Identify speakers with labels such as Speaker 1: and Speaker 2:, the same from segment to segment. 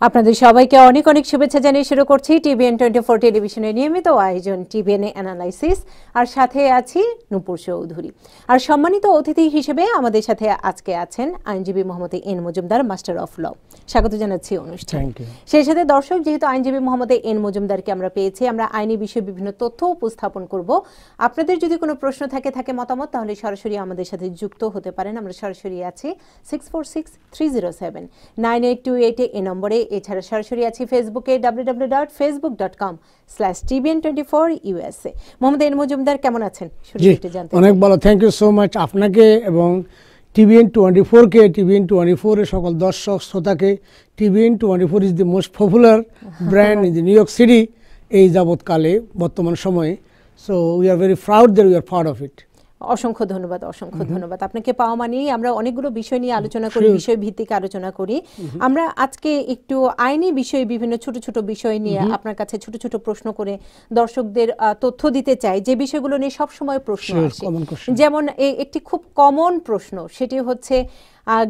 Speaker 1: আপনাদের সবাইকে অনেক অনেক শুভেচ্ছা জানিয়ে শুরু করছি টিভিএন টোয়েন্টি ফোর টেলিভিশনের নিয়মিত আয়োজন টিভিএন অ্যানালাইসিস। আর সাথে আছি নূপুর চৌধুরী। আর সম্মানিত অতিথি হিসেবে আমাদের সাথে আজকে আছেন আইনজীবী Mohammad N Majumdar master of law. স্বাগত জানাচ্ছি অনুষ্ঠান। সেই সাথে দর্শক যেহেতু আইনজীবী মোহাম্মদ এন মজুমদারকে আমরা পেয়েছি আমরা আইনি বিষয়ে বিভিন্ন তথ্য উপস্থাপন করব। আপনাদের যদি কোনো প্রশ্ন থাকে থাকে মতামত তাহলে সরাসরি আমাদের সাথে যুক্ত হতে পারেন। আমরা সরাসরি আছি six four six three zero seven nine eight two এইটে এ নম্বরে এছাড়া সরাসরি আছি ফেসবুকে W W dot Facebook dot com slash TVN twenty four USA Mohammad N Majumdar কেমন আছেন?
Speaker 2: অনেক ভালো। থ্যাংক ইউ সো মাচ আপনাকে এবং টিভিএন টোয়েন্টি ফোরকে টিভিএন টোয়েন্টি ফোরের সকল দর্শক শ্রোতাকে TVN twenty four is the most popular brand in the New York City এই যাবৎকালে বর্তমান সময়ে। So we are very proud that we are part of it
Speaker 1: অসংখ্য ধন্যবাদ অসংখ্য ধন্যবাদ। আপনাকে পাওয়া মানেই আমরা অনেকগুলো বিষয় নিয়ে আলোচনা করি বিষয় ভিত্তিক আলোচনা করি। আমরা আজকে একটু আইনি বিষয়ে বিভিন্ন ছোট ছোট বিষয় নিয়ে আপনার কাছে ছোট ছোট প্রশ্ন করে দর্শকদের তথ্য দিতে চাই। যে বিষয়গুলো নিয়ে সবসময় প্রশ্ন আসে। যেমন একটি খুব কমন প্রশ্ন সেটি হচ্ছে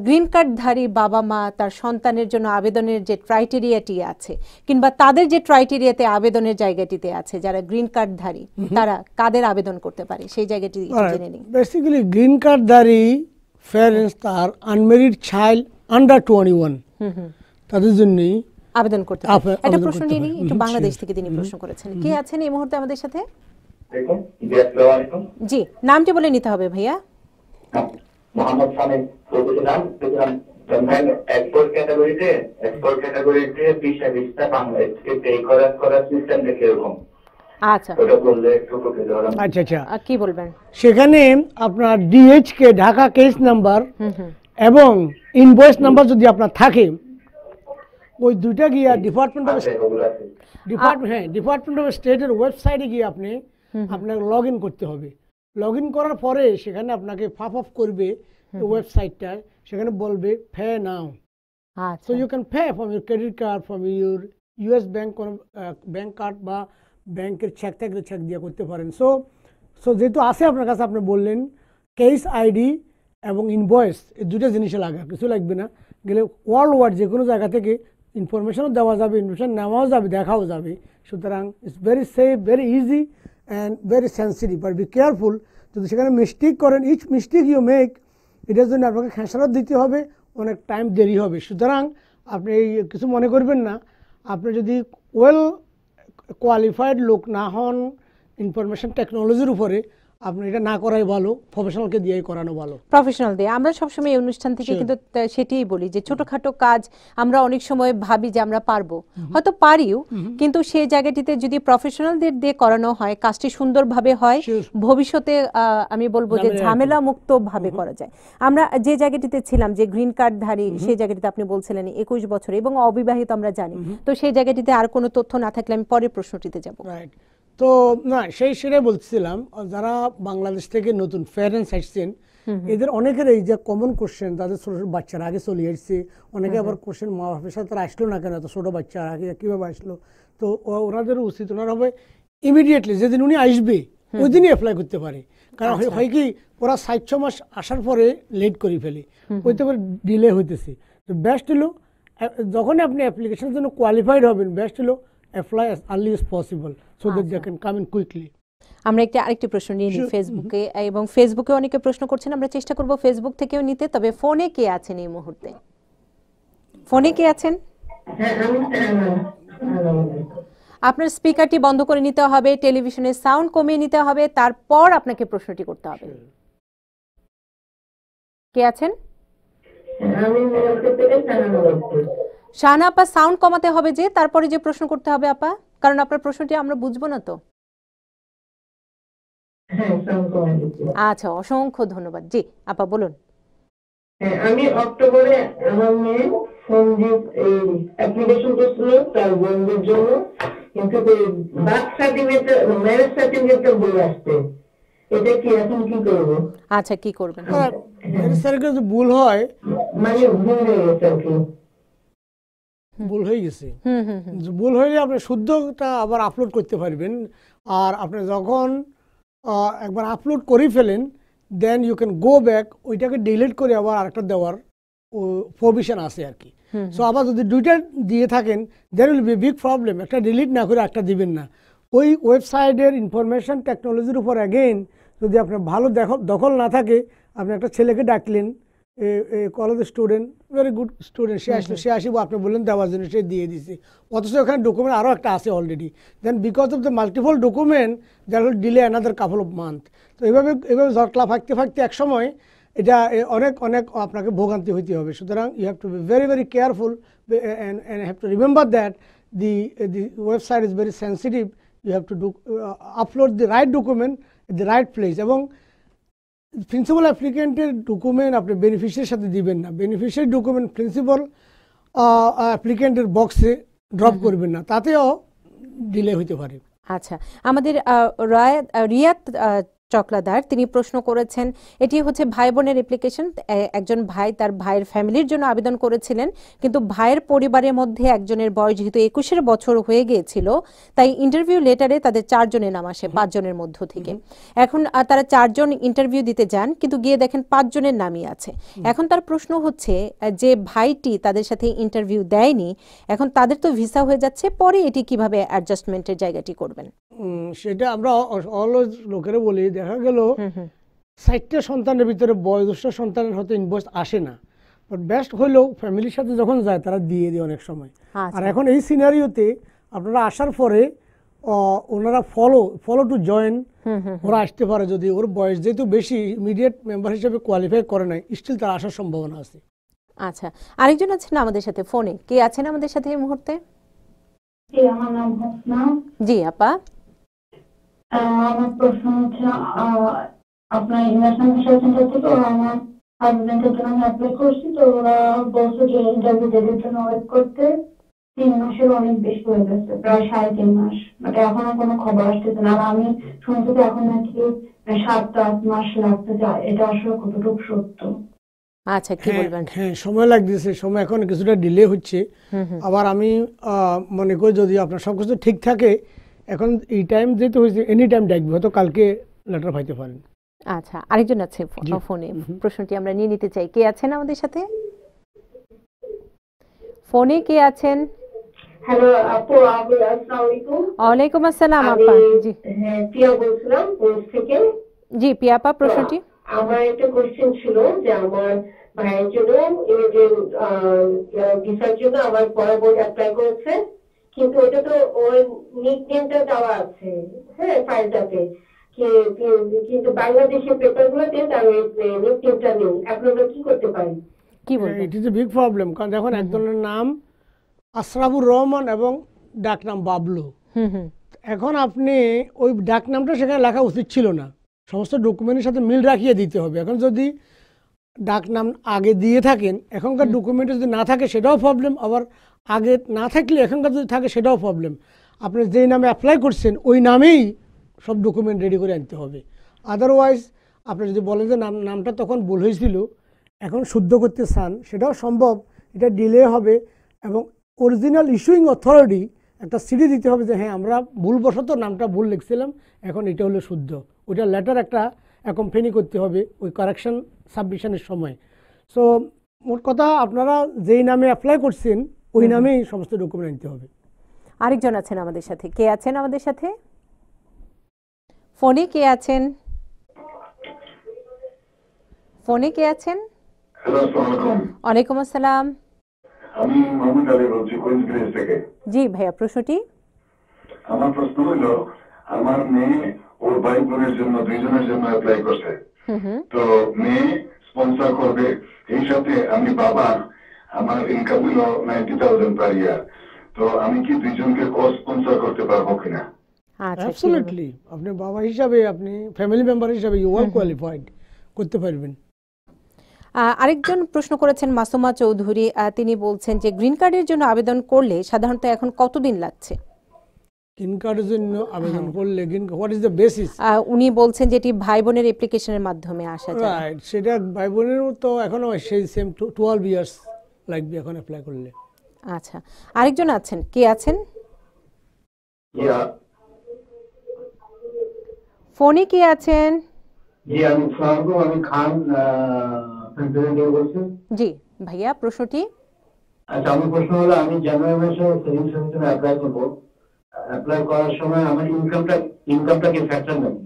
Speaker 1: গ্রিন কার্ডধারী বাবা মা তার সন্তানের জন্য আবেদনের যে ক্রাইটেরিয়াটি আছে কিংবা তাদের যে ক্রাইটেরিয়াতে আবেদনের জায়গাটিতে আছে যারা গ্রিন কার্ডধারী তারা কাদের আবেদন করতে পারে? সেই জায়গাটি জেনে নিই।
Speaker 2: বেসিক্যালি গ্রিন কার্ডধারী প্যারেন্টস তার unmarried child under twenty one
Speaker 1: hmm hmm.
Speaker 2: তাদের জন্যই
Speaker 1: আবেদন করতে একটা প্রশ্ন নিয়ে নিই একটু বাংলাদেশ থেকে তিনি প্রশ্ন করেছেন। কে আছেন এই মুহূর্তে আমাদের সাথে?
Speaker 3: দেখুন জি আসসালামু আলাইকুম।
Speaker 1: জি নামটি বলে নিতে হবে ভাইয়া।
Speaker 3: মোহাম্মদ সামিদ বলছিলাম দেখলাম এক্সপোর্ট ক্যাটাগরিতে এক্সপোর্ট ক্যাটাগরিতে বিশটা বিশটা বাংলাদেশকে পে করার করার সিস্টেম দেখে এরকম।
Speaker 1: আচ্ছা।
Speaker 2: আচ্ছা আচ্ছা।
Speaker 1: কি বলবেন?
Speaker 2: সেখানে আপনার ডিএইচকে ঢাকা কেস নাম্বার এবং ইনভয়েস নাম্বার যদি আপনার থাকে ওই দুইটা গিয়া ডিপার্টমেন্ট অফ ডিপার্টমেন্ট হ্যাঁ ডিপার্টমেন্ট অফ স্টেটের ওয়েবসাইটে গিয়ে আপনি আপনাকে লগ ইন করতে হবে। লগ ইন করার পরে সেখানে আপনাকে ফাপ অফ করবে ওয়েবসাইটটা সেখানে বলবে ফে নাও
Speaker 1: আচ্ছা।
Speaker 2: So you can pay from your credit card from your US bank কোনো ব্যাংক কার্ড বা ব্যাংকের চেক থাকলে চেক দিয়ে করতে পারেন। সো সো যেহেতু আছে আপনার কাছে আপনি বললেন কেস আইডি এবং ইনভয়েস এই দুটো জিনিসে লাগে। কিছু লাগবে না। গেলে ওয়ার্ল্ড ওয়াইড যে কোনো জায়গা থেকে ইনফরমেশনও দেওয়া যাবে ইনফরমেশন নেওয়াও যাবে দেখাও যাবে। সুতরাং it's very safe very easy and very sensitive but be careful যদি সেখানে মিস্টেক করেন ইচ মিস্টেক ইউ মেক এটার জন্য আপনাকে খেসারত দিতে হবে, অনেক টাইম দেরি হবে। সুতরাং আপনি কিছু মনে করবেন না। আপনি যদি ওয়েল কোয়ালিফাইড লোক না হন ইনফরমেশন টেকনোলজির উপরে আপনি এটা না করাই ভালো প্রফেশনালকে করানো ভালো।
Speaker 1: প্রফেশনাল দিয়ে। আমরা সবসময় এই অনুষ্ঠান থেকে কিন্তু সেটাই বলি যে ছোটখাটো কাজ আমরা অনেক সময় ভাবি যে আমরা পারব। হয়তো পারিও কিন্তু সেই জায়গাটিতে যদি প্রফেশনালদের দিয়ে করানো হয় কাজটি সুন্দরভাবে হয় ভবিষ্যতে আমি বলব যে
Speaker 2: ঝামেলা
Speaker 1: ঝামেলা মুক্ত ভাবে করা যায়। আমরা যে জায়গাটিতে ছিলাম যে গ্রিন কার্ডধারী সেই জায়গাটিতে আপনি বলছিলেন একুশ বছর এবং অবিবাহিত আমরা জানি। তো সেই জায়গাটিতে আর কোনো তথ্য না থাকলে আমি পরের প্রশ্নটিতে যাব।
Speaker 2: রাইট তো না সেই সেটাই বলছিলাম যারা বাংলাদেশ থেকে নতুন প্যারেন্টস আসছেন এদের অনেকের এই যে কমন কোশ্চেন তাদের ছোট ছোট বাচ্চারা আগে চলে আসছে অনেকে আবার কোশ্চেন মা বাপের সাথে তারা আসলো না কেন এত ছোটো বাচ্চা আগে কীভাবে আসলো? তো ওনাদের উচিত ওনারা হবে ইমিডিয়েটলি যেদিন উনি আসবে ওই দিনই অ্যাপ্লাই করতে পারে। কারণ হয়- হয় কি ওরা সাত ছ মাস আসার পরে লেট করে ফেলে। হইতে পারে ডিলে হইতেছে। তো বেস্ট হলো যখন আপনি অ্যাপ্লিকেশনের জন্য কোয়ালিফাইড হবেন বেস্ট হলো apply as early as possible so that they can come in quickly
Speaker 1: আমরা একটি আরেকটি প্রশ্ন নিয়ে নিই ফেসবুকে এবং ফেসবুকে অনেকে প্রশ্ন করছেন আমরা চেষ্টা করব ফেসবুক থেকেও নিতে তবে ফোনে কে আছেন এই মুহূর্তে? ফোনে কে আছেন? আপনার স্পিকারটি বন্ধ করে নিতে হবে টেলিভিশনের সাউন্ড কমিয়ে নিতে হবে তারপর আপনাকে প্রশ্নটি করতে হবে। কে আছেন? শাহানা আপা সাউন্ড কমাতে হবে যে তারপরে যে প্রশ্ন করতে হবে আপা? কারণ আপনার প্রশ্নটি আমরা বুঝব না তো।
Speaker 4: হ্যাঁ
Speaker 1: আচ্ছা অসংখ্য ধন্যবাদ। জি আপা বলুন।
Speaker 4: হ্যাঁ আমি অক্টোবরে আমার মেয়ে এই অ্যাপ্লিকেশন করছিল তার বন্ধুর জন্য কিন্তু বার্থ সার্টিফিকেট ম্যারেজ সার্টিফিকেটটা বলে আসছে। এটা কি এখন কি করব?
Speaker 1: আচ্ছা কি করবেন?
Speaker 2: স্যারের কাছে ভুল হয়
Speaker 4: মানে ভুল হয়ে গেছে আর কি।
Speaker 2: ভুল হয়ে গেছে। ভুল হইলে আপনি শুদ্ধটা আবার আপলোড করতে পারবেন। আর আপনি যখন একবার আপলোড করে ফেলেন then you can go back ওইটাকে ডিলিট করে আবার আরেকটা দেওয়ার প্রভিশন আছে আর কি। সো আবার যদি দুইটা দিয়ে থাকেন there will be big problem একটা ডিলিট না করে একটা দিবেন না। ওই ওয়েবসাইটের ইনফরমেশন টেকনোলজির উপর অ্যাগেন যদি আপনার ভালো দেখ- দখল না থাকে আপনি একটা ছেলেকে ডাকলেন college student very good student সে আসলো সে আসিব আপনি বললেন দেওয়ার জন্য সে দিয়ে দিছে। অথচ ওখানে ডকুমেন্ট আরও একটা আছে already then because of the multiple document that will delay another couple of month তো এইভাবে এইভাবে জটলা ফাঁকতে ফাঁকতে এক সময় এটা অনেক অনেক আপনাকে ভোগান্তি হইতে হবে। সুতরাং you have to be very very careful and and have to remember that the the website is very sensitive you have to do upload the right document the right place এবং প্রিন্সিপাল অ্যাপ্লিকেন্টের document আপনি বেনিফিশিয়ারির সাথে দিবেন না। Beneficiary document principal অ্যাপ্লিকেন্টের বক্সে drop করবেন না। তাতেও ডিলে হইতে পারে।
Speaker 1: আচ্ছা। আমাদের রায়াত আহ, চকলাদার তিনি প্রশ্ন করেছেন এটি হচ্ছে ভাই বোনের অ্যাপ্লিকেশন একজন ভাই তার ভাইয়ের ফ্যামিলির জন্য আবেদন করেছিলেন কিন্তু ভাইয়ের পরিবারের মধ্যে একজনের বয়স যেহেতু একুশের বছর হয়ে গিয়েছিল তাই ইন্টারভিউ লেটারে তাদের চারজনের নাম আসে পাঁচজনের মধ্য থেকে। এখন তারা চারজন ইন্টারভিউ দিতে যান কিন্তু গিয়ে দেখেন পাঁচজনের নামই আছে। এখন তার প্রশ্ন হচ্ছে যে ভাইটি তাদের সাথে ইন্টারভিউ দেয়নি এখন তাদের তো ভিসা হয়ে যাচ্ছে পরে এটি কীভাবে অ্যাডজাস্টমেন্টের জায়গাটি করবেন?
Speaker 2: সেটা আমরা অলওয়েজ লোকেরা বলি দেখা গেল ষাটটা সন্তানের ভিতরে বয়োজ্যেষ্ঠ সন্তানের হয়তো ইনভয়েস আসে না। বাট বেস্ট হলেও ফ্যামিলির সাথে যখন যায় তারা দিয়ে দেয় অনেক সময়। আর
Speaker 1: আচ্ছা
Speaker 2: এখন এই সিনারিওতে আপনারা আসার পরে ওনারা follow follow to join
Speaker 1: hmm hmm
Speaker 2: ওরা আসতে পারে যদি ওর বয়স যেহেতু বেশি ইমিডিয়েট মেম্বার হিসেবে কোয়ালিফাই করে নাই স্টিল তার আসার সম্ভাবনা আছে।
Speaker 1: আচ্ছা। আরেকজন আছেন আমাদের সাথে ফোনে। কে আছেন আমাদের সাথে এই মুহূর্তে?
Speaker 5: জি, আমার নাম হোসনা
Speaker 1: জি আপা।
Speaker 5: আমার প্রশ্ন হচ্ছে আহ, আপনার ইন্টারন্যাশনাল ভিসা সেন্টার থেকে ওরা আমার হাজবেন্ডের জন্য আমি অ্যাপ্লাই করছি তো ওরা বলছে যে ইন্টারভিউ ডেটের জন্য ওয়েট করতে তিন মাসের অনেক বেশি হয়ে গেছে প্রায় সাড়ে তিন মাস। বাট এখনও কোনো খবর আসতেছে না আর আমি শুনছি যে এখন নাকি সাত আট মাস লাগতে যায় এটা আসলে কতটুকু সত্য?
Speaker 1: আচ্ছা কি
Speaker 2: হ্যাঁ,
Speaker 1: বলবেন?
Speaker 2: হ্যাঁ সময় লাগতেছে সময় এখন কিছুটা ডিলে হচ্ছে। আবার আমি আহ, মনে করি যদি আপনার সব কিছু ঠিক থাকে এখন এই টাইম যেহেতু হয়েছে এনি টাইম ডাকবে হয়তো কালকে লেটার পাইতে পারেন।
Speaker 1: আচ্ছা আরেকজন আছে ফোনে। প্রশ্নটি আমরা নিয়ে নিতে চাই। কে আছেন আমাদের সাথে? ফোনে কে আছেন?
Speaker 4: হ্যালো আপু আপু আসসালামু আলাইকুম।
Speaker 1: ওয়ালাইকুম আসসালাম আপা। জি।
Speaker 4: হ্যাঁ, প্রিয়া বলছিলাম থেকে।
Speaker 1: জি পিয়াপা প্রশ্নটি।
Speaker 4: আমার একটা কোশ্চেন ছিল যে আমার ভাইয়ের জন্য ভিসার জন্য আমার বরাবর অ্যাপ্লাই করেছে। কিন্তু ওটা তো ওর নিক নেমটা দেওয়া আছে হ্যাঁ ফাইলটাতে। কি- কি- কিন্তু বাংলাদেশের পেপার গুলোতে তার নিক নেমটা নেই। এখন আমরা কি করতে পারি?
Speaker 1: কি বলবেন?
Speaker 2: It is a big problem কারণ দেখুন একজনের নাম আশরাফুর রহমান এবং ডাক নাম বাবলু।
Speaker 1: হুম হুম।
Speaker 2: এখন আপনি ওই ডাক নামটা সেখানে লেখা উচিত ছিল না। সমস্ত ডকুমেন্টের সাথে মিল রাখিয়ে দিতে হবে। এখন যদি ডাক নাম আগে দিয়ে থাকেন এখনকার ডকুমেন্টে যদি না থাকে সেটাও প্রবলেম আবার আগে না থাকলে, এখনকার যদি থাকে সেটাও প্রবলেম আপনি যেই নামে অ্যাপ্লাই করছেন, ওই নামেই সব ডকুমেন্ট রেডি করে আনতে হবে। আদারওয়াইজ আপনি যদি বলেন যে নাম, নামটা তখন ভুল হয়েছিল, এখন শুদ্ধ করতে চান, সেটাও সম্ভব। এটা ডিলে হবে এবং অরিজিনাল ইস্যুইং অথরিটি একটা সিডি দিতে হবে যে হ্যাঁ আমরা ভুলবশত নামটা ভুল লিখছিলাম, এখন এটা হলো শুদ্ধ। ওইটা লেটার একটা অ্যাকম্পেনি করতে হবে ওই কারেকশন সাবমিশনের সময়। সো মোট কথা, আপনারা যেই নামে অ্যাপ্লাই করছেন ওই নামেই সমস্ত ডকুমেন্ট আনতে হবে।
Speaker 1: আরেকজন আছেন আমাদের সাথে। কে আছেন আমাদের সাথে? ফোনে কে আছেন? ফোনে কে আছেন?
Speaker 6: হ্যালো আসসালামু আলাইকুম।
Speaker 1: ওয়ালাইকুম আসসালাম।
Speaker 6: আমি মোহাম্মদ আলী বলছি কুইন্স ভিলেজ থেকে।
Speaker 1: জি ভাইয়া প্রশ্নটি?
Speaker 6: আমার প্রশ্ন হলো আমার মেয়ে ওর ভাই বোনের জন্য দুইজনের জন্য অ্যাপ্লাই করছে।
Speaker 1: হুম হুম।
Speaker 6: তো মেয়ে স্পন্সর করবে। এই সাথে আমি বাবা আমার ইনকাম হলো নাইনটি থাউজেন্ড পার ইয়ার তো আমি কি দুইজনকে স্পন্সর করতে পারব কিনা?
Speaker 1: আচ্ছা?
Speaker 2: অ্যাবসলিউটলি আপনি বাবা হিসাবে আপনি ফ্যামিলি মেম্বার হিসাবে ইউ ওয়েল কোয়ালিফাইড করতে পারবেন।
Speaker 1: আরেকজন প্রশ্ন করেছেন মাসুমা চৌধুরী। আহ, তিনি বলছেন যে গ্রিন কার্ডের জন্য আবেদন করলে সাধারণত এখন কতদিন লাগছে?
Speaker 2: গ্রিন কার্ডের জন্য আবেদন করলে green what is the basis
Speaker 1: উনি বলছেন যেটি ভাই বোনের অ্যাপ্লিকেশনের মাধ্যমে আসা যায়।
Speaker 2: রাইট সেটা ভাই বোনেরও তো এখনও সেই সেম টুয়েলভ ইয়ার্স লাগবে এখন অ্যাপ্লাই করলে।
Speaker 1: আচ্ছা। আরেকজন আছেন। কে আছেন? ফোনে কে আছেন?
Speaker 3: জি আমি সালাম আমি খান পেন্সিলভেনিয়া বলছি।
Speaker 1: জি ভাইয়া প্রশ্নটি?
Speaker 7: আচ্ছা আমার প্রশ্ন হলো আমি জানুয়ারি মাসে সেভিংস অ্যাপ্লাই করব। অ্যাপ্লাই করার সময় আমার ইনকামটা ইনকামটা কি ফ্যাক্টর নাকি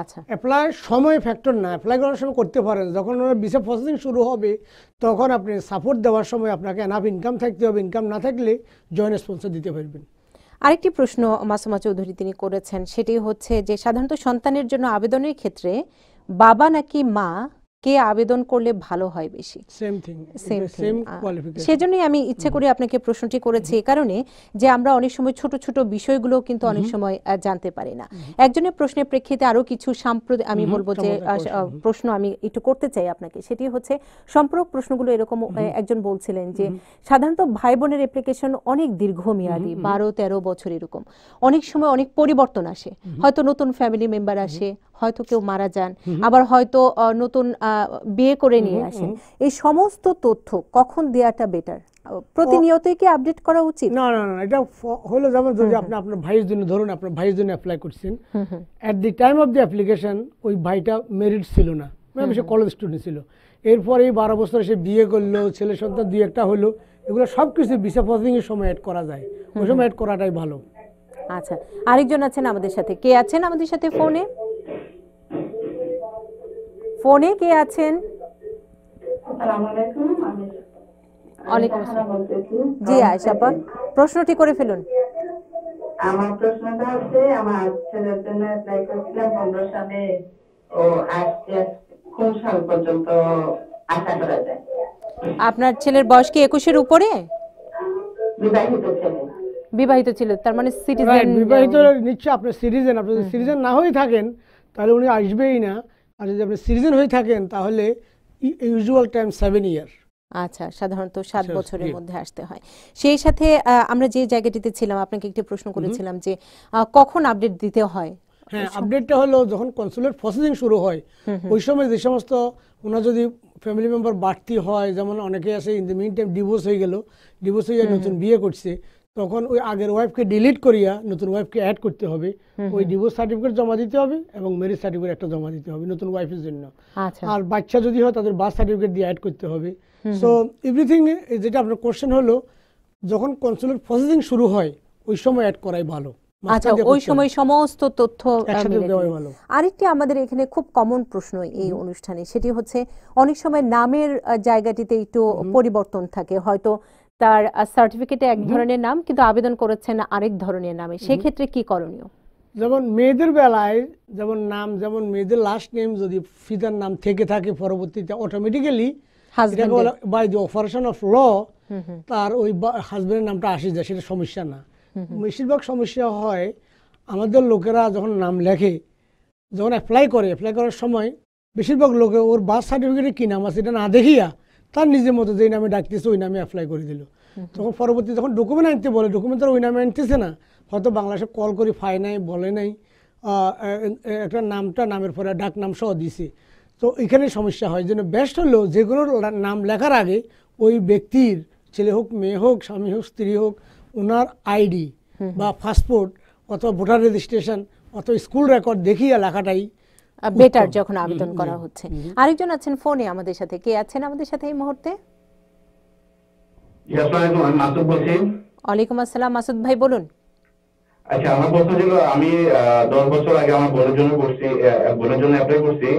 Speaker 1: আচ্ছা।
Speaker 2: অ্যাপ্লাই সময় ফ্যাক্টর না অ্যাপ্লাই করার সময় করতে পারেন। যখন ওনার ভিসা প্রসেসিং শুরু হবে তখন আপনি সাপোর্ট দেওয়ার সময় আপনাকে এনাফ ইনকাম থাকতে হবে। ইনকাম না থাকলে জয়েন্ট স্পন্সর দিতে পারবেন।
Speaker 1: আরেকটি প্রশ্ন মাসুমা চৌধুরী তিনি করেছেন সেটি হচ্ছে যে সাধারণত সন্তানের জন্য আবেদনের ক্ষেত্রে বাবা নাকি মা কে আবেদন করলে ভালো হয় বেশি? সেজন্যই আমি ইচ্ছে করে আপনাকে প্রশ্নটি করেছি এই কারণে যে আমরা অনেক সময় ছোট ছোট বিষয়গুলো কিন্তু অনেক সময় জানতে পারি না। একজনের প্রশ্নের প্রেক্ষিতে আরও কিছু সাম্প্রদায়িক আমি বলব যে
Speaker 2: প্রশ্ন,
Speaker 1: আমি একটু করতে চাই আপনাকে। সেটি হচ্ছে সম্পর্ক প্রশ্নগুলো এরকম একজন বলছিলেন যে সাধারণত ভাই বোনের অ্যাপ্লিকেশন অনেক দীর্ঘমেয়াদী বারো তেরো বছর এরকম। অনেক সময় অনেক পরিবর্তন আসে। হয়তো নতুন ফ্যামিলি মেম্বার আসে হয়তো কেউ মারা যান। আবার হয়তো নতুন আহ, বিয়ে করে নিয়ে আসেন। এই সমস্ত তথ্য কখন দেওয়াটা বেটার প্রতিনিয়তই কি আপডেট করা উচিত?
Speaker 2: না না না এটা হলো যেমন যদি আপনি আপনার ভাইয়ের জন্য ধরুন আপনার ভাইয়ের জন্য অ্যাপ্লাই করছেন। At the time of the application ওই ভাইটা মেরিট ছিল না। মানে সে কলেজ স্টুডেন্ট ছিল। এরপরে এই বারো বছর সে বিয়ে করল ছেলে সন্তান দুই একটা হলো এগুলো সব কিছু ভিসা প্রসেসিং এর সময় অ্যাড করা যায়। ওই সময় অ্যাড করাটাই ভালো।
Speaker 1: আচ্ছা আরেকজন আছেন আমাদের সাথে। কে আছেন আমাদের সাথে ফোনে ফোনে কে আছেন? ওয়ালাইকুম জি আয়সাপা প্রশ্নটি করে ফেলুন।
Speaker 4: আমার প্রশ্নটা হচ্ছে আমার ছেলের জন্য অ্যাপ্লাই করেছিলাম পনেরো সালে। ও কোন সাল পর্যন্ত আশা করা যায়?
Speaker 1: আপনার ছেলের বয়স কি একুশের উপরে?
Speaker 4: বিবাহিত ছেলে।
Speaker 1: বিবাহিত ছিল তার মানে সিটিজেন
Speaker 2: বিবাহিত নিশ্চয় আপনি সিটিজেন আপনি যদি সিটিজেন না হয়ে থাকেন তাহলে উনি আসবেই না। আর যদি আপনি সিটিজেন হয়ে থাকেন তাহলে ইউজুয়াল টাইম সেভেন ইয়ার
Speaker 1: আচ্ছা সাধারণত সাত
Speaker 2: আচ্ছা,
Speaker 1: বছরের মধ্যে আসতে হয়। সেই সাথে আমরা যে জায়গাটিতে ছিলাম আপনাকে একটি প্রশ্ন করেছিলাম যে কখন আপডেট দিতে হয়?
Speaker 2: হ্যাঁ আপডেটটা হলো যখন কনসুলেট প্রসেসিং শুরু হয় ওই সময় যে সমস্ত ওনার যদি ফ্যামিলি মেম্বার বাড়তি হয় যেমন অনেকে আছে in the mean time divorce হয়ে গেল ডিভোর্স হয়ে নতুন বিয়ে করছে তখন ওই আগের ওয়াইফকে ডিলিট করিয়া নতুন ওয়াইফকে অ্যাড করতে হবে। ওই ডিভোর্স সার্টিফিকেট জমা দিতে হবে এবং ম্যারেজ সার্টিফিকেট একটা জমা দিতে হবে নতুন ওয়াইফের জন্য।
Speaker 1: আচ্ছা।
Speaker 2: আর বাচ্চা যদি হয় তাদের বার্থ সার্টিফিকেট দিয়ে অ্যাড করতে হবে। সো এভরিথিং যেটা আপনার কোশ্চেন হলো যখন কনসুলেট প্রসেসিং শুরু হয় ওই সময় অ্যাড করাই ভালো।
Speaker 1: আচ্ছা ওই সময় সমস্ত তথ্য। আরেকটি আমাদের এখানে খুব কমন প্রশ্ন এই অনুষ্ঠানে সেটি হচ্ছে অনেক সময় নামের জায়গাটিতে একটু পরিবর্তন থাকে। হয়তো তার সার্টিফিকেটে এক ধরনের নাম কিন্তু আবেদন করেছেন আরেক ধরনের নামে। সেক্ষেত্রে কি করণীয়?
Speaker 2: যেমন মেয়েদের বেলায় যেমন নাম যেমন মেয়েদের লাস্ট নেম যদি ফিদার নাম থেকে থাকে পরবর্তীতে automatically by the operation of law তার ওই হাজবেন্ডের নামটা আসে যায় সেটা সমস্যা না। বেশিরভাগ সমস্যা হয় আমাদের লোকেরা যখন নাম লেখে যখন অ্যাপ্লাই করে অ্যাপ্লাই করার সময় বেশিরভাগ লোকে ওর বার্থ সার্টিফিকেটে কী নাম আছে এটা না দেখিয়া তার নিজের মতো যেই নামে ডাকতেছে ওই নামে অ্যাপ্লাই করে দিল। তখন পরবর্তী যখন ডকুমেন্ট আনতে বলে ডকুমেন্ট তার ওই নামে আনতেছে না। হয়তো বাংলাদেশে কল করে ফাই নাই বলে নাই একটা নামটা নামের পরে ডাক নাম সহ দিছে। তো এখানে সমস্যা হয় যেন বেস্ট হলো যে কোনো নাম লেখার আগে ওই ব্যক্তির ছেলে হোক মেয়ে হোক স্বামী হোক স্ত্রী হোক ওনার আইডি বা পাসপোর্ট অথবা ভোটার রেজিস্ট্রেশন অথবা স্কুল রেকর্ড দেখিয়ে লেখাটাই
Speaker 1: বেটার যখন আবেদন করা হচ্ছে। আরেকজন আছেন ফোনে আমাদের সাথে। কে আছেন আমাদের সাথে এই মুহূর্তে? ওয়ালাইকুম আসসালাম মাসুদ ভাই বলুন।
Speaker 3: আচ্ছা আমার প্রশ্ন ছিল আমি দশ বছর আগে আমার বোনের জন্য করছি বোনের জন্য অ্যাপ্লাই করছি।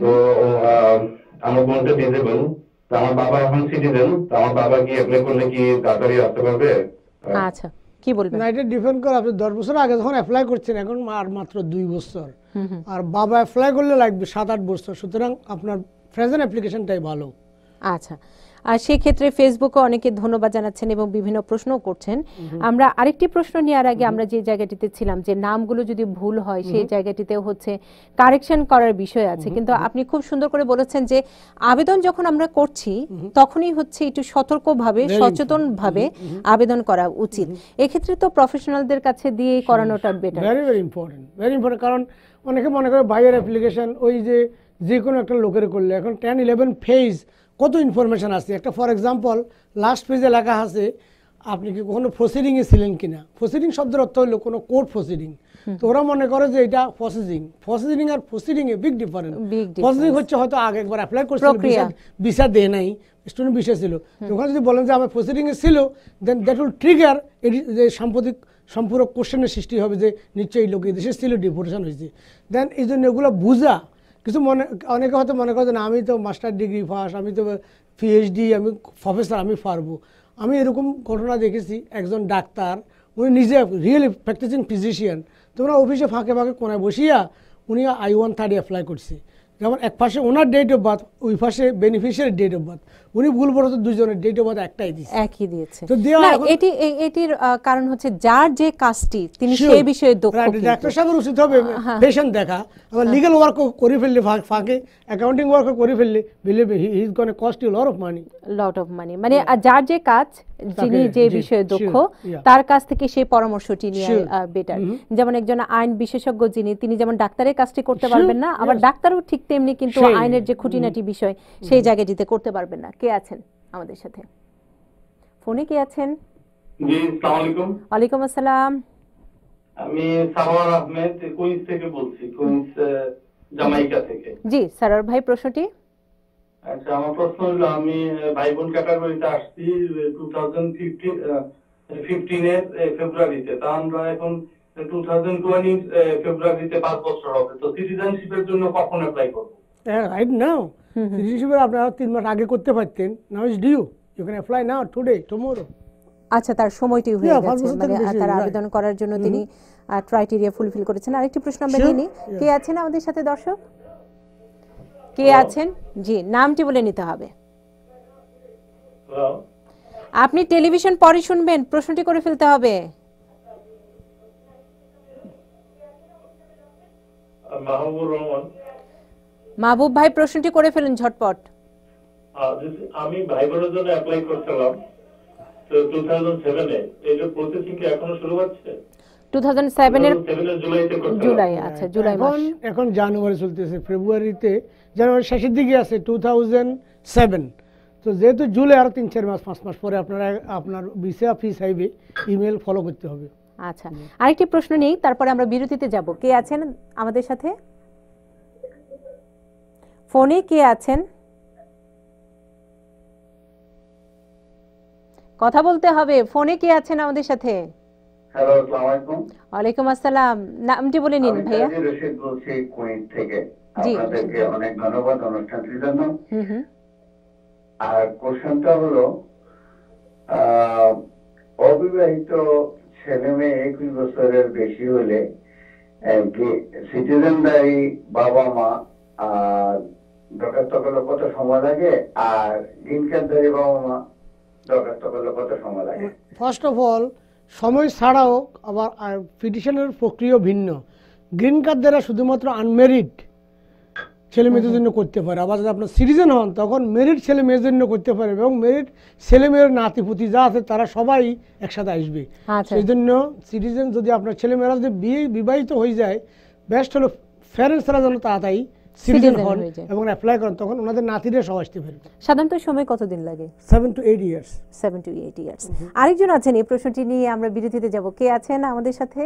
Speaker 3: তো আমার বোনটা ডিসেবল তো আমার বাবা এখন সিটিজেন তো আমার বাবা কি অ্যাপ্লাই করলে কি তাড়াতাড়ি আসতে পারবে?
Speaker 1: আচ্ছা। কি বলবেন?
Speaker 2: না এটা ডিপেন্ড করে আপনি দশ বছর আগে যখন অ্যাপ্লাই করছেন এখন আর মাত্র দুই বছর। আর বাবা অ্যাপ্লাই করলে লাগবে সাত আট বছর। সুতরাং আপনার প্রেজেন্ট অ্যাপ্লিকেশনটাই ভালো।
Speaker 1: আচ্ছা। আর সেক্ষেত্রে ফেসবুকে অনেকে ধন্যবাদ জানাচ্ছেন এবং বিভিন্ন প্রশ্নও করছেন। আমরা আরেকটি প্রশ্ন নেওয়ার আগে আমরা যে জায়গাটিতে ছিলাম যে নামগুলো যদি ভুল হয় সেই জায়গাটিতে হচ্ছে কারেকশন করার বিষয় আছে। কিন্তু আপনি খুব সুন্দর করে বলেছেন যে আবেদন যখন আমরা করছি তখনই হচ্ছে একটু সতর্কভাবে সচেতনভাবে আবেদন করা উচিত। এক্ষেত্রে তো প্রফেশনালদের কাছে দিয়েই করানোটা better
Speaker 2: very very important very important কারণ অনেকে মনে করে ভাইয়ের অ্যাপ্লিকেশন ওই যে যে কোনো একটা লোকের করলে। এখন টেন ইলেভেন ফেজ কত ইনফরমেশন আছে? একটা ফর এক্সাম্পল লাস্ট পেজে লেখা আছে আপনি কি কখনো প্রসিডিংয়ে ছিলেন কিনা? প্রসিডিং শব্দের অর্থ হলো কোনো কোর্ট প্রসিডিং তো ওরা মনে করে যে এটা processing processing R proceeding a big difference processing হচ্ছে হয়তো আগে একবার অ্যাপ্লাই করছিল। ভিসা দেয় নাই স্টুডেন্ট ভিসা ছিল। ওখানে যদি বলেন যে আমার প্রসিডিং এ ছিল দেন দ্যাট উইল ট্রিগার এটি যে সাম্প্রতিক সম্পূরক কোশ্চেনের সৃষ্টি হবে যে নিশ্চয়ই লোক দেশে ছিল ডিপোর্টেশন হয়েছে। দেন এই জন্য এগুলো বুঝা কিছু মনে, অনেকে হয়তো মনে করে না আমি তো মাস্টার ডিগ্রি ফার্স্ট আমি তো পিএইচডি আমি প্রফেসর আমি পারব। আমি এরকম ঘটনা দেখেছি, একজন ডাক্তার, উনি নিজে রিয়েলি প্র্যাকটিসিং ফিজিশিয়ান তো অফিসে ফাঁকে ফাঁকে কোনায় বসিয়া, উনি আই ওয়ান থার্ডে অ্যাপ্লাই করছে। যেমন এক পাশে ওনার ডেট অফ বার্থ ওই পাশে বেনিফিশিয়ারি ডেট অফ বার্থ উনি ভুলবশত দুজনের ডেট অফ বার্থ একটাই দিচ্ছে
Speaker 1: একই দিয়েছে।
Speaker 2: তো দেওয়া
Speaker 1: এটি এটির কারণ হচ্ছে যার যে কাজটি তিনি সেই বিষয়ে দক্ষ
Speaker 2: ডাক্তার সাহেবের উচিত হবে
Speaker 1: হ্যাঁ।
Speaker 2: পেশেন্ট দেখা। আবার লিগাল ওয়ার্ক করে ফেললে ফাঁকে অ্যাকাউন্টিং ওয়ার্ক করে ফেললে believe he is gonna cost you lot of money
Speaker 1: lot of money মানে যার যে কাজ যিনি যে বিষয়ে দক্ষ তার কাছ থেকে সেই পরামর্শটি নিয়ে বেটার. যেমন একজন আইন বিশেষজ্ঞ যিনি তিনি যেমন ডাক্তারের কাজটি করতে পারবেন না আবার ডাক্তারও ঠিক তেমনি কিন্তু আইনের যে খুঁটিনাটি বিষয় সেই জায়গাটিতে করতে পারবেন না। কে আছেন আমাদের সাথে? ফোনে কে আছেন?
Speaker 8: জি সালাম আলাইকুম।
Speaker 1: ওয়ালাইকুম আসসালাম।
Speaker 8: আমি সারোয়ার আহমেদ কুইন্স থেকে বলছি কুইন্স জামাইকা থেকে।
Speaker 1: জি স্যার ভাই প্রশ্নটি?
Speaker 8: আচ্ছা আমার প্রশ্ন হলো আমি ভাই বোন ক্যাটাগরিতে আসছি টু থাউজেন্ড ফিফটিন ফিফটিনের ফেব্রুয়ারিতে তা আমরা এখন টু থাউজেন্ড টোয়েন্টি ফেব্রুয়ারিতে পাঁচ বছর হবে। তো সিটিজেনশিপের জন্য কখন অ্যাপ্লাই করব?
Speaker 2: রাইট নাও সিটিজেনশিপের আপনারা তিন মাস আগে করতে পারতেন now is due you can apply now today tomorrow
Speaker 1: আচ্ছা তার সময়টি হয়ে গেছে। মানে তার আবেদন করার জন্য তিনি ক্রাইটেরিয়া ফুলফিল করেছেন। আরেকটি প্রশ্ন আমরা নিয়ে কে আছেন আমাদের সাথে দর্শক? কে আছেন? জি নামটি বলে নিতে হবে। আপনি টেলিভিশন পরে শুনবেন প্রশ্নটি করে ফেলতে হবে।
Speaker 8: মাহবুবুর রহমান।
Speaker 1: মাহবুব ভাই প্রশ্নটি করে ফেলুন ঝটপট।
Speaker 8: আমি ভাই বোনের জন্য অ্যাপ্লাই করছিলাম। তো টু থাউজেন্ড সেভেনে এইটা প্রসেসিং কি এখনও শুরু হচ্ছে?
Speaker 1: টু থাউজেন্ড সেভেনের
Speaker 8: সেভেনের করছিলাম।
Speaker 1: জুলাই আচ্ছা জুলাই মাস।
Speaker 2: এখন জানুয়ারি চলতেছে ফেব্রুয়ারিতে জানুয়ারি শেষের দিকে আছে টু থাউজেন্ড সেভেন তো যেহেতু জুলাই আরও তিন চার মাস পাঁচ মাস পরে আপনারা আপনার ভিসা ফিস আইবে ইমেল ফলো করতে হবে।
Speaker 1: আচ্ছা আরেকটি প্রশ্ন নেই তারপরে আমরা বিরতিতে যাব। কে আছেন আমাদের সাথে? ফোনে কে আছেন? কথা বলতে হবে ফোনে কে আছেন আমাদের সাথে?
Speaker 6: হ্যালো আসসালামু আলাইকুম।
Speaker 1: ওয়ালাইকুম আসসালাম। নামটি বলে নিন ভাইয়া।
Speaker 6: কাজী রশিদ বলছি কুইন্স থেকে।
Speaker 1: জি,
Speaker 6: আপনাদেরকে অনেক ধন্যবাদ অনুষ্ঠানটির জন্য।
Speaker 1: হুম হুম।
Speaker 6: আর কোশ্চেনটা হলো অবিবাহিত ছেলে মেয়ে একুশ বছরের বেশি হলে সিটিজেনদারি বাবা মা, আর দরখাস্ত করলে কত সময় লাগে? আর গ্রিন কার্ডদারি বাবা মা দরখাস্ত করলে কত সময় লাগে?
Speaker 2: ফার্স্ট অফ অল সময় ছাড়াও আবার পিটিশনের প্রক্রিয়া ভিন্ন। গ্রিন কার্ড দ্বারা শুধুমাত্র আনমেরিড ছেলে মেয়েদের জন্য করতে পারে। আবার যদি আপনার সিটিজেন হন তখন মেরিট ছেলে মেয়েদের জন্য করতে পারে এবং মেরিট ছেলে মেয়ের নাতিপুতি যা আছে তারা সবাই একসাথে আসবে।
Speaker 1: আচ্ছা।
Speaker 2: সেই জন্য সিটিজেন যদি আপনার ছেলে মেয়েরা যদি বিয়ে বিবাহিত হয়ে যায় বেস্ট হলো প্যারেন্টসরা যেন তাড়াতাড়ি সিটিজেন হন
Speaker 1: যায়।
Speaker 2: এবং অ্যাপ্লাই করেন তখন ওনাদের নাতিরা সব আসতে পারবে।
Speaker 1: সাধারণত সময় কতদিন লাগে?
Speaker 2: Seven to eight years
Speaker 1: seven to eight years আরেকজন আছেন এই প্রশ্নটি নিয়ে আমরা বিরতিতে যাব। কে আছেন আমাদের সাথে?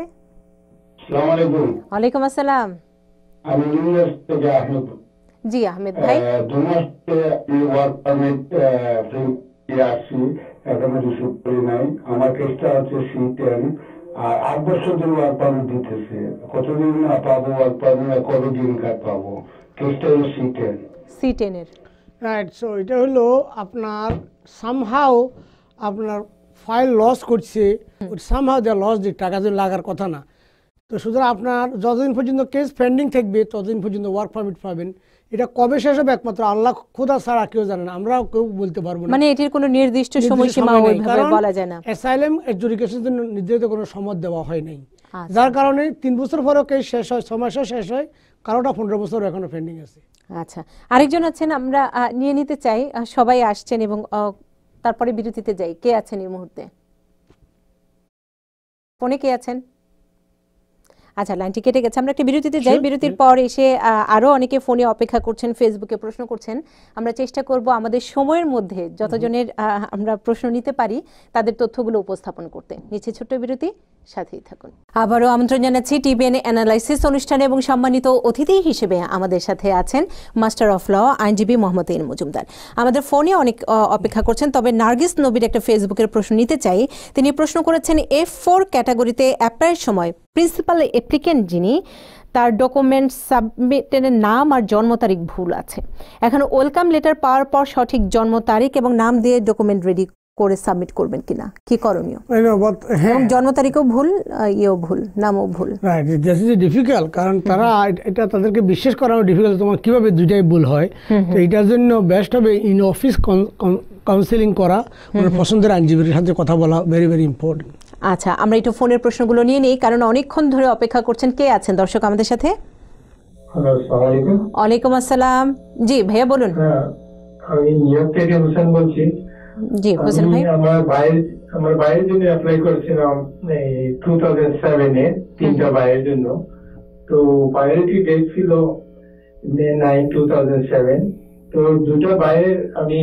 Speaker 9: সালাম আলাইকুম।
Speaker 1: ওয়ালাইকুম আসসালাম।
Speaker 9: আমি ইউএস থেকে আহমেদ।
Speaker 1: জি আহমেদ ভাই।
Speaker 9: দু মাস ওয়ার্ক পারমিট আসছি এখনও রিসিভ করি নাই। আমার কেসটা হচ্ছে সি টেন আর আট বছর ধরে ওয়ার্ক পারমিট দিতেছে। কতদিন না পাবো ওয়ার্ক পারমিট কবে গ্রিন কার্ড পাবো? কেসটা হলো সি টেন
Speaker 1: সি টেনের
Speaker 2: রাইট সো এটা হলো আপনার সামহাও আপনার ফাইল লস করছে। সামহাও দেওয়া লস দিয়ে টাকা যদি লাগার কথা না। তো সুতরাং আপনার যতদিন পর্যন্ত কেস পেন্ডিং থাকবে ততদিন পর্যন্ত ওয়ার্ক পারমিট পাবেন। এটা কবে শেষ হবে একমাত্র আল্লাহ খোদা ছাড়া কেউ জানেন না। আমরাও কেউ বলতে পারব না।
Speaker 1: মানে এটির কোনো নির্দিষ্ট সময়সীমা। ওইভাবে বলা যায় না।
Speaker 2: অ্যাসাইলেম এডুকেশনের জন্য নির্ধারিত কোনো সময় দেওয়া হয় নাই।
Speaker 1: আচ্ছা।
Speaker 2: যার কারণে তিন বছর পরেও কেস শেষ হয় ছয় মাসেও শেষ হয় কারোটা পনেরো বছর এখনও পেন্ডিং আছে।
Speaker 1: আচ্ছা। আরেকজন আছেন আমরা নিয়ে নিতে চাই। সবাই আসছেন এবং তারপরে বিরতিতে যাই। কে আছেন এই মুহূর্তে? ফোনে কে আছেন? আচ্ছা লাইনটি কেটে গেছে। আমরা একটা বিরতিতে যাই। বিরতির পর এসে আহ, আরও অনেকে ফোনে অপেক্ষা করছেন ফেসবুকে প্রশ্ন করছেন। আমরা চেষ্টা করব আমাদের সময়ের মধ্যে যতজনের আমরা প্রশ্ন নিতে পারি তাদের তথ্যগুলো উপস্থাপন করতে। নিচে ছোট্ট বিরতি। সাথেই থাকুন। আবারও আমন্ত্রণ জানাচ্ছি টিবিএন অ্যানালাইসিস অনুষ্ঠানে এবং সম্মানিত অতিথি হিসেবে আমাদের সাথে আছেন মাস্টার অফ ল আইনজীবী মোহাম্মদ ইন মজুমদার। আমাদের ফোনে অনেক অপেক্ষা করছেন, তবে নার্গিস নবীর একটা ফেসবুকের প্রশ্ন নিতে চাই। তিনি প্রশ্ন করেছেন, এফ ফোর ক্যাটাগরিতে অ্যাপ্লাইয়ের সময় প্রিন্সিপাল অ্যাপ্লিকেন্ট যিনি, তার ডকুমেন্ট সাবমিটের নাম আর জন্ম তারিখ ভুল আছে। এখন ওয়েলকাম লেটার পাওয়ার পর সঠিক জন্ম তারিখ এবং নাম দিয়ে ডকুমেন্ট রেডি করে সাবমিট করবেন কিনা? কি করণীয়?
Speaker 2: হ্যাঁ।
Speaker 1: এবং জন্ম তারিখও ভুল ইয়েও ভুল নামও ভুল।
Speaker 2: রাইট দিস ইজ ডিফিকাল্ট কারণ তারা এটা তাদেরকে বিশ্বাস করানো ডিফিকাল্ট তোমার কীভাবে দুইটাই ভুল হয়। তো এটার জন্য বেস্ট হবে ইন অফিস কাউন্সিলিং করা। মানে পছন্দের আইনজীবীর সাথে কথা বলা ভেরি ভেরি ইম্পর্টেন্ট
Speaker 1: আচ্ছা আমরা একটু ফোনের প্রশ্নগুলো নিয়ে নিই কারণ অনেকক্ষণ ধরে অপেক্ষা করছেন কে আছেন? দর্শক আমাদের সাথে?
Speaker 10: আসসালামু আলাইকুম।
Speaker 1: ওয়ালাইকুম আসসালাম। জি ভাইয়া বলুন।
Speaker 10: হ্যাঁ আমি নিউ ইয়র্ক থেকে হোসেন বলছি।
Speaker 1: জি হোসেন ভাই।
Speaker 10: আমার ভাইয়ের আমার ভাইয়ের জন্য অ্যাপ্লাই করেছিলাম এই টু থাউজেন্ড সেভেনে তিনটা ভাইয়ের জন্য। তো প্রায়োরিটি ডেট ছিল May nine two thousand seven তো দুটো ভাইয়ের আমি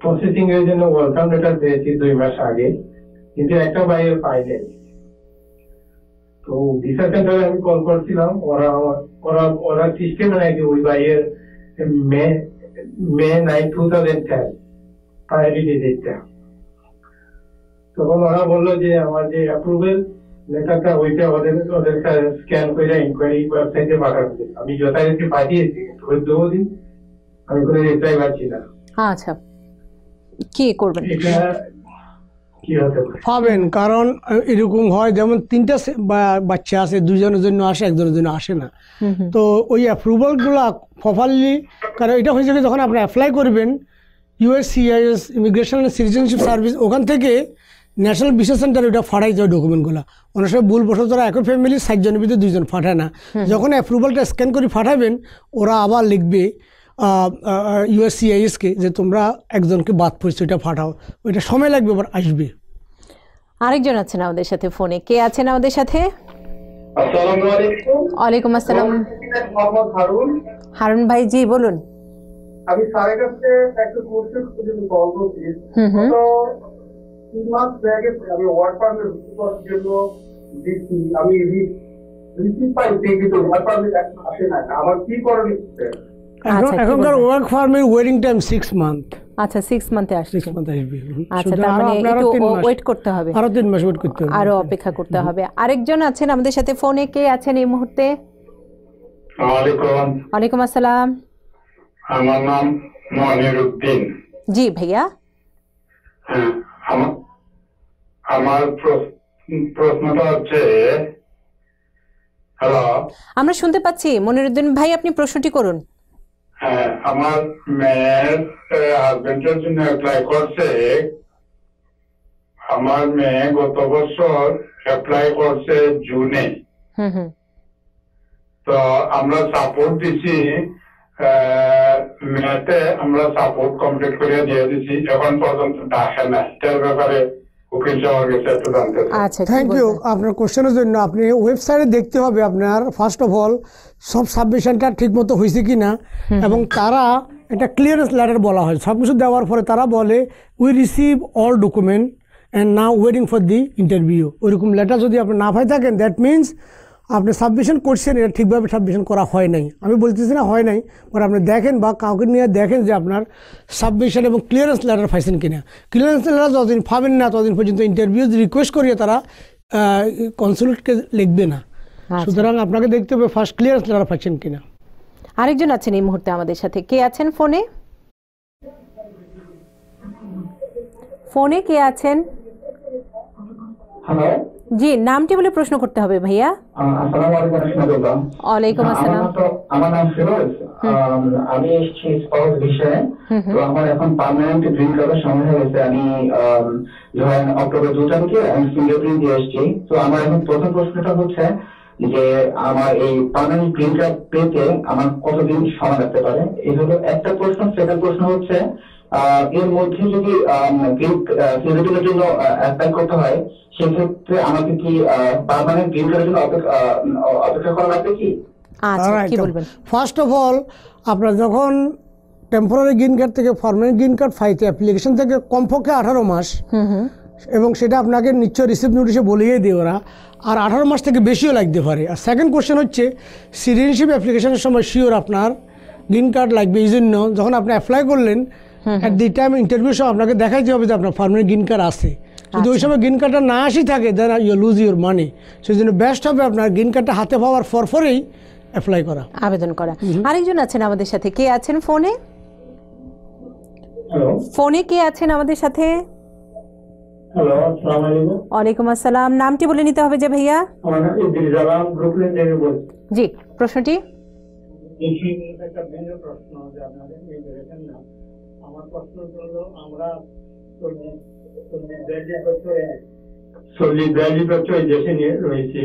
Speaker 10: প্রসেসিং এর জন্য ওয়েলকাম লেটার পেয়েছি দুই মাস আগে। কিন্তু একটা ভাইয়ের পাইনি। তো ভিসা সেন্টারে আমি কল করছিলাম ওরা ওরা ওরা সিস্টেমে নাকি ওই ভাইয়ের May May nine two thousand ten priority ডেটটা তখন ওরা বলল যে আমার যে অ্যাপ্রুভেল লেটারটা ওইটা ওদের ওদের স্ক্যান করে ইনকোয়ারি ওয়েবসাইটে পাঠাবে। আমি যথারীতি পাঠিয়েছি কিন্তু ওই দুদিন আমি কোনো রিপ্লাই পাচ্ছি না।
Speaker 1: আচ্ছা। কি করবেন?
Speaker 10: এটা
Speaker 2: পাবেন কারণ এরকম হয় যেমন তিনটা বা- বাচ্চা আছে দুজনের জন্য আসে একজনের জন্য আসে না। তো ওই অ্যাপ্রুভালগুলো প্রপারলি কারণ এটা হয়েছে যখন আপনি অ্যাপ্লাই করবেন USCIS immigration and citizenship service ওখান থেকে ন্যাশনাল বিশেষ সেন্টার ওটা ফাটাই যায় ডকুমেন্টগুলো অনেক সময় ভুল বসত ওরা একই ফ্যামিলি সাতজনের ভিতরে দুজন ফাটায় না। যখন অ্যাপ্রুভালটা স্ক্যান করে ফাটাবেন ওরা আবার লিখবে ইউএসসিআইএসকে যে তোমরা একজনকে বাদ পড়ছো এটা ফাটাও। ওইটা সময় লাগবে আবার আসবে।
Speaker 1: আরেকজন আছেন আমাদের সাথে ফোনে। কে আছেন আমাদের সাথে?
Speaker 11: আসসালামু আলাইকুম।
Speaker 1: ওয়ালাইকুম আসসালাম।
Speaker 11: হারুন।
Speaker 1: হারুন ভাই জি বলুন।
Speaker 11: আমি স্যারের কাছে একটা কোর্সের জন্য কল করছি। তো তিন মাস ব্যাগে আমি ওয়ার্ক পারমিট করার জন্য দিচ্ছি। আমি রিসিভ পাইছি কিন্তু ওয়ার্ক পারমিট এখন আসে না। আমার কি করণীয়
Speaker 1: আচ্ছা,
Speaker 2: এখনকার ওয়ার্ক ফার্মের ওয়েটিং টাইম সিক্স মান্থ
Speaker 1: আচ্ছা সিক্স মান্থে আসছে।
Speaker 2: সিক্স মান্থ আসবে।
Speaker 1: আচ্ছা তার
Speaker 2: আরও
Speaker 1: মানে একটু ওয়েট করতে হবে।
Speaker 2: আরও তিন মাস ওয়েট করতে হবে।
Speaker 1: আরও অপেক্ষা করতে হবে। আরেকজন আছেন আমাদের সাথে। ফোনে কে আছেন এই মুহূর্তে?
Speaker 3: ওয়ালাইকুম
Speaker 1: ওয়ালাইকুম আসসালাম।
Speaker 3: আমার নাম মনির উদ্দিন
Speaker 1: জি ভাইয়া।
Speaker 3: হ্যাঁ আমার আমার প্রশ্ন- প্রশ্নটা হচ্ছে হ্যালো?
Speaker 1: আমরা শুনতে পাচ্ছি। মনিরুদ্দিন ভাই আপনি প্রশ্নটি করুন।
Speaker 3: হ্যাঁ আমার মেয়ের হাজবেন্ডের জন্য অ্যাপ্লাই করছে। আমার মেয়ে গত বছর অ্যাপ্লাই করছে জুনে তো আমরা সাপোর্ট দিছি মেয়েতে আমরা সাপোর্ট কমপ্লিট করে দিয়ে দিছি। এখন পর্যন্ত আসে না এটার ব্যাপারে।
Speaker 1: আচ্ছা
Speaker 2: থ্যাংক ইউ আপনার কোশ্চেনের জন্য আপনি ওয়েবসাইটে দেখতে হবে আপনার। ফার্স্ট অফ অল সব সাবমিশনটা ঠিক মতো হয়েছে কি না এবং তারা একটা ক্লিয়ারেন্স লেটার বলা হয়। সব কিছু দেওয়ার পরে তারা বলে we receive all document and now waiting for the interview ওইরকম লেটার যদি আপনি না পাই থাকেন দ্যাট মিনস আপনি সাবমিশন করছেন এটা ঠিকভাবে সাবমিশন করা হয় নাই। আমি বলতেছি না হয় নাই বাট আপনি দেখেন বা কাউকে নিয়ে দেখেন যে আপনার সাবমিশন এবং ক্লিয়ারেন্স লেটার পাইছেন কিনা। ক্লিয়ারেন্স লেটার যতদিন পাবেন না ততদিন পর্যন্ত ইন্টারভিউ রিকোয়েস্ট করিয়ে তারা কনসুলেটকে লিখবে না।
Speaker 1: আচ্ছা।
Speaker 2: সুতরাং আপনাকে দেখতে হবে ফার্স্ট ক্লিয়ারেন্স লেটার পাচ্ছেন কিনা।
Speaker 1: আরেকজন আছেন এই মুহূর্তে আমাদের সাথে। কে আছেন ফোনে? ফোনে কে আছেন?
Speaker 10: হ্যালো
Speaker 1: জি নামটি বলে প্রশ্ন করতে হবে ভাইয়া। ওয়ালাইকুম আসসালাম।
Speaker 10: আমার নাম ফিরোজ। আমি এসেছি স্পাউস বিষয়ে। তো আমার এখন পার্মানেন্ট গ্রিন কার্ডের সময় হয়ে গেছে। আমি ধরেন অক্টোবর দু তারিখে আমি ফিঙ্গারপ্রিন্ট দিয়ে এসেছি। তো আমার এখন প্রথম প্রশ্নটা হচ্ছে যে আমার এই পার্মানেন্ট গ্রিন কার্ড পেতে আমার কতদিন সময় লাগতে পারে? এই হলো একটা প্রশ্ন। সেকেন্ড প্রশ্ন হচ্ছে
Speaker 7: এর মধ্যে যদি গ্রিন জন্য অ্যাপ্লাই করতে হয় সেক্ষেত্রে আমাকে কি পার্মানেন্ট গ্রিন কার্ডের জন্য অপেক্ষা করা লাগবে কি?
Speaker 1: আচ্ছা কি বলবেন?
Speaker 2: ফার্স্ট অফ অল আপনার যখন টেম্পোরারি গ্রিন কার্ড থেকে পার্মানেন্ট গ্রিন কার্ড ফাইতে অ্যাপ্লিকেশন থেকে কমপক্ষে আঠারো মাস এবং সেটা আপনাকে নিশ্চয় রিসিপ্ট নোটিশে বলিয়ে দিয়ে ওরা আর আঠারো মাস থেকে বেশিও লাগতে পারে। আর সেকেন্ড কোশ্চেন হচ্ছে সিটিজেনশিপ অ্যাপ্লিকেশনের সময় শিওর আপনার গ্রিন কার্ড লাগবে। এই জন্য যখন আপনি অ্যাপ্লাই করলেন অ্যাট দি টাইম ইন্টারভিউ সময় আপনাকে দেখাইতে হবে যে আপনার পার্মানেন্ট গ্রিন কার্ড আছে। যদি ওই সময় গ্রিন কার্ডটা না আসি থাকে then you lose your money সেই জন্য বেস্ট হবে আপনার গ্রিন কার্ডটা হাতে পাওয়ার পর পরেই অ্যাপ্লাই করা।
Speaker 1: আবেদন করা। আরেকজন আছেন আমাদের সাথে। কে আছেন ফোনে? ফোনে কে আছেন আমাদের সাথে?
Speaker 10: হ্যালো আসসালামু আলাইকুম।
Speaker 1: ওয়ালাইকুম আসসালাম। নামটি বলে নিতে হবে যে ভাইয়া।
Speaker 10: আমার নাম ইদ্রিস আলম ব্রুকলিন থেকে বলছি।
Speaker 1: জি প্রশ্নটি?
Speaker 10: একটা ভিন্ন প্রশ্ন যে আপনাদের নির্দেশন আমার চল্লিশ বিয়াল্লিশ বছরে এই দেশে নিয়ে রয়েছি।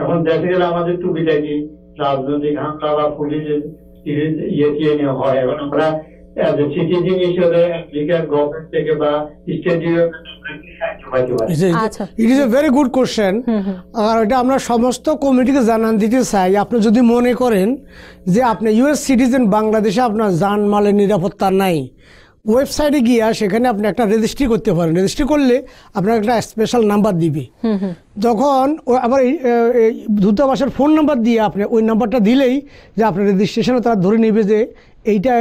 Speaker 10: এখন দেশে গেলে আমাদের টুকিটাকি রাজনৈতিক হামলা বা পুলিশের ইয়ে হয়। এখন আমরা সিটিজেন হিসেবে আমেরিকার গভর্নমেন্ট থেকে বা স্টেট সাহায্য পাইতে পারি?
Speaker 1: আচ্ছা।
Speaker 2: It is a very good question আর এটা আমরা সমস্ত কমিটিকে জানান দিতে চাই। আপনি যদি মনে করেন যে আপনি ইউএস সিটিজেন বাংলাদেশে আপনার জানমালের নিরাপত্তা নাই ওয়েবসাইটে গিয়া সেখানে আপনি একটা রেজিস্ট্রি করতে পারেন। রেজিস্ট্রি করলে আপনার একটা স্পেশাল নাম্বার দিবে। যখন ও আবার এই, দূতাবাসের ফোন নাম্বার দিয়ে আপনি ওই নাম্বারটা দিলেই যে আপনার রেজিস্ট্রেশনে তারা ধরে নেবে যে এইটা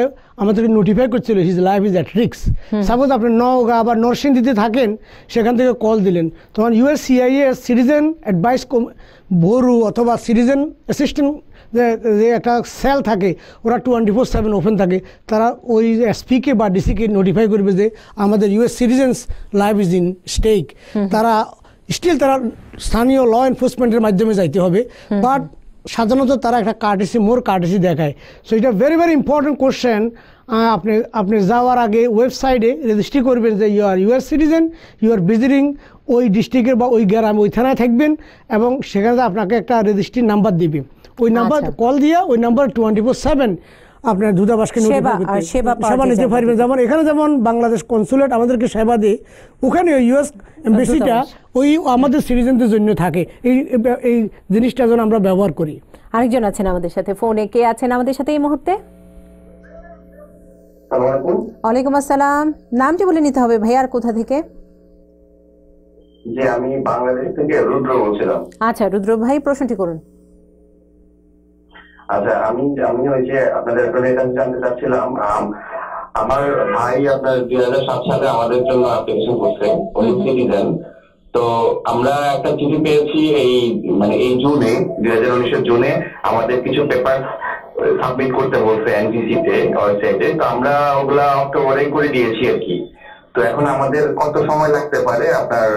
Speaker 2: আমাদেরকে নোটিফাই করছিল হিজ লাইফ ইজ অ্যাট রিক্স সাপোজ আপনি নওগাঁ বা নরসিংদীতে থাকেন সেখান থেকে কল দিলেন। তখন US CIS citizen advice bureau অথবা সিটিজেন অ্যাসিস্ট্যান্ট যে যে একটা সেল থাকে ওরা টোয়েন্টি ফোর সেভেন ওপেন থাকে তারা ওই এসপিকে বা ডিসিকে নোটিফাই করবে যে আমাদের US citizens life is in stake তারা স্টিল তারা স্থানীয় ল এনফোর্সমেন্টের মাধ্যমে যাইতে হবে বাট সাধারণত তারা একটা কার্টেসি মোর কার্টেসি দেখায়। সো এটা ভেরি ভেরি ইম্পর্টেন্ট কোশ্চেন আপনি আপনি যাওয়ার আগে ওয়েবসাইটে রেজিস্ট্রি করবেন যে you are US citizen you are visiting ওই ডিস্ট্রিক্টের বা ওই গ্রামে ওই থানায় থাকবেন এবং সেখানে আপনাকে একটা রেজিস্ট্রি নাম্বার দিবে। ওই নাম্বার
Speaker 1: আচ্ছা।
Speaker 2: কল দিয়ে ওই নাম্বার টোয়েন্টি ফোর সেভেন আপনার দূতাবাসকে
Speaker 1: সেবা,
Speaker 2: নিতে। পারবেন। যেমন এখানে যেমন বাংলাদেশ কনসুলেট আমাদেরকে সেবা দেয় ওখানে ইউএস এমবেসিটা ওই আমাদের সিটিজেনদের জন্য থাকে। এই এই জিনিসটা যেন আমরা ব্যবহার করি।
Speaker 1: আরেকজন আছেন আমাদের সাথে। ফোনে কে আছেন আমাদের সাথে এই মুহূর্তে? ওয়ালাইকুম আসসালাম। নামটি বলে নিতে হবে ভাইয়া আর কোথা থেকে?
Speaker 7: যে আমি বাংলাদেশ থেকে রুদ্র বলছিলাম।
Speaker 1: আচ্ছা রুদ্র ভাই প্রশ্নটি করুন।
Speaker 7: আচ্ছা আমি আমি ওই যে আপনাদের কাছে জানতে চাচ্ছিলাম আমার ভাই আপনার দুই হাজার সাত সালে আমাদের জন্য অ্যাপ্লিকেশন করছে ওই সিটিজেন তো আমরা একটা চিঠি পেয়েছি এই মানে এই জুনে দুই হাজার উনিশের জুনে আমাদের কিছু পেপার সাবমিট করতে বলছে এনজিসি তে ওয়েবসাইটে। তো আমরা ওগুলা অক্টোবরে করে দিয়েছি আর কি। তো এখন আমাদের কত সময় লাগতে পারে আপনার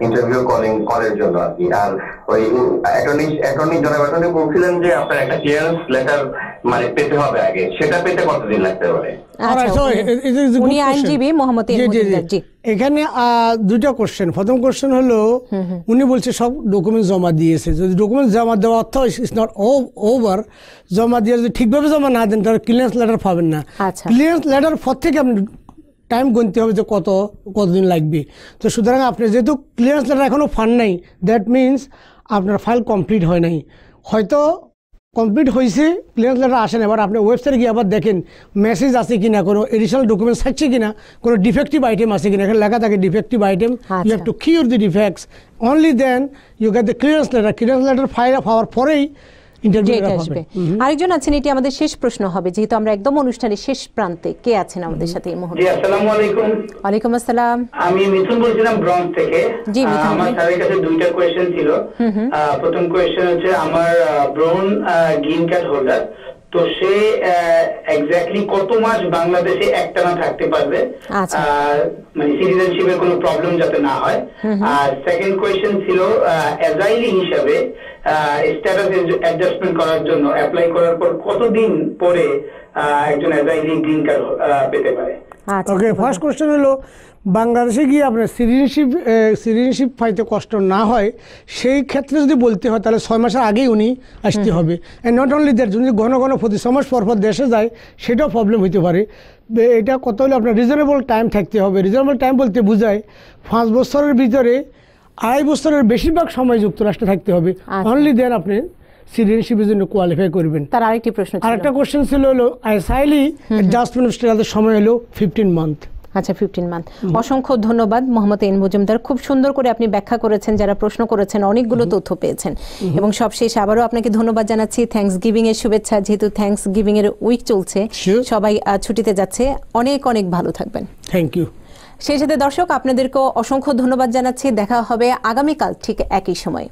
Speaker 7: ইন্টারভিউ কলিং কলের জন্য আর কি? আর ওই অ্যাটর্নি অ্যাটর্নি জনাব অ্যাটর্নি বলছিলেন যে আপনার একটা ক্লিয়ারেন্স লেটার মানে পেতে হবে আগে। সেটা পেতে কতদিন লাগতে পারে?
Speaker 1: আচ্ছা উনি-. আইনজীবী মোহাম্মদ
Speaker 2: জি, এখানে আহ, দুইটা কোশ্চেন প্রথম কোশ্চেন হলো উনি বলছে সব ডকুমেন্ট জমা দিয়েছে। যদি ডকুমেন্ট জমা দেওয়া অর্থ ইস নট ওভার জমা দিয়ে যদি ঠিকভাবে জমা না দেন তাহলে ক্লিয়ারেন্স লেটার পাবেন না।
Speaker 1: আচ্ছা।
Speaker 2: ক্লিয়ারেন্স লেটার পর থেকে আপনি টাইম গুনতে হবে যে কত কতদিন লাগবে। তো সুতরাং আপনি যেহেতু ক্লিয়ারেন্স লেটার এখনও ফান্ড নাই দ্যাট মিনস আপনার ফাইল কমপ্লিট হয় নাই। হয়তো কমপ্লিট হয়েছে ক্লিয়ারেন্স লেটার আসে না এবার আপনি ওয়েবসাইটে গিয়ে আবার দেখেন মেসেজ আছে কি না কোনো এডিশনাল ডকুমেন্টস থাকছে কিনা কোনো ডিফেক্টিভ আইটেম আছে কিনা এখানে লেখা থাকে defective item you have. To cure the defects only then you get the clearance letter clearance letter file পাওয়ার পরেই
Speaker 1: আরেকজন আছেন এটি আমাদের শেষ প্রশ্ন হবে যেহেতু আমরা একদম অনুষ্ঠানের শেষ প্রান্তে। কে আছেন আমাদের সাথে এই
Speaker 11: জি
Speaker 1: মুহূর্তে
Speaker 11: আসসালামু আলাইকুম।
Speaker 1: ওয়ালাইকুম আসসালাম।
Speaker 11: আমি মিথুন বলছিলাম ব্রঞ্জ থেকে।
Speaker 1: জি, মিথুন
Speaker 11: আমার স্যারের কাছে দুইটা কোয়েশ্চেন ছিল। প্রথম কোয়েশ্চেন হচ্ছে আমার ব্রোন গ্রিন কার্ড হোল্ডার তো সে এক্স্যাক্টলি কত মাস বাংলাদেশে একটানা থাকতে পারবে?
Speaker 1: আচ্ছা।
Speaker 11: মানে সিটিজেনশিপের কোনো প্রবলেম যাতে না হয়। আর সেকেন্ড কোয়েশ্চেন ছিল অ্যাজাইলি হিসাবে স্ট্যাটাস অ্যাডজাস্টমেন্ট করার জন্য অ্যাপ্লাই করার পর কতদিন পরে একজন অ্যাজাইলি গ্রিন কার্ড পেতে পারে?
Speaker 2: ওকে ফার্স্ট কোশ্চেন হলো বাংলাদেশে গিয়ে আপনার সিটিজেনশিপ সিটিজেনশিপ পাইতে কষ্ট না হয় সেই ক্ষেত্রে যদি বলতে হয় তাহলে ছয় মাসের আগেই উনি আসতে হবে। অ্যান্ড নট অনলি দ্যাট যদি ঘন ঘন প্রতি ছ মাস পর পর দেশে যায় সেটাও প্রবলেম হতে পারে। এটা কত হলে আপনার রিজনেবল টাইম থাকতে হবে। রিজনেবল টাইম বলতে বোঝায় পাঁচ বছরের ভিতরে আড়াই বছরের বেশিরভাগ সময় যুক্তরাষ্ট্রে থাকতে হবে।
Speaker 1: আচ্ছা।
Speaker 2: অনলি দেন আপনি সিটিজেনশিপের জন্য কোয়ালিফাই করবেন।
Speaker 1: তার আরেকটি প্রশ্ন
Speaker 2: আরেকটা কোশ্চেন ছিল হলো আইসাইলি অ্যাডজাস্টমেন্ট অফ স্টেটাসের সময় হলো ফিফটিন মান্থ
Speaker 1: আচ্ছা ফিফটিন মান্থ অসংখ্য ধন্যবাদ মোহাম্মদ এন মজুমদার। খুব সুন্দর করে আপনি ব্যাখ্যা করেছেন যারা প্রশ্ন করেছেন অনেকগুলো তথ্য পেয়েছেন। এবং সবশেষ আবারও আপনাকে ধন্যবাদ জানাচ্ছি। থ্যাঙ্কস গিভিং এর শুভেচ্ছা যেহেতু থ্যাঙ্কস গিভিং এর উইক চলছে সবাই ছুটিতে যাচ্ছে। অনেক অনেক ভালো থাকবেন।
Speaker 2: থ্যাংক ইউ
Speaker 1: সেই সাথে দর্শক আপনাদেরকেও অসংখ্য ধন্যবাদ জানাচ্ছি। দেখা হবে আগামীকাল ঠিক একই সময়।